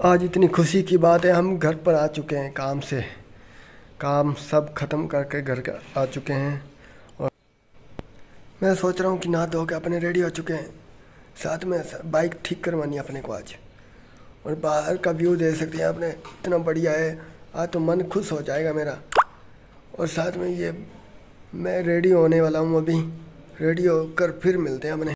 आज इतनी खुशी की बात है, हम घर पर आ चुके हैं काम से। काम सब ख़त्म करके घर के आ चुके हैं और मैं सोच रहा हूँ कि नहा धो के अपने रेडी हो चुके हैं। साथ में बाइक ठीक करवानी है अपने को आज। और बाहर का व्यू दे सकते हैं आपने, इतना बढ़िया है। आज तो मन खुश हो जाएगा मेरा। और साथ में ये मैं रेडी होने वाला हूँ अभी। रेडी होकर फिर मिलते हैं अपने।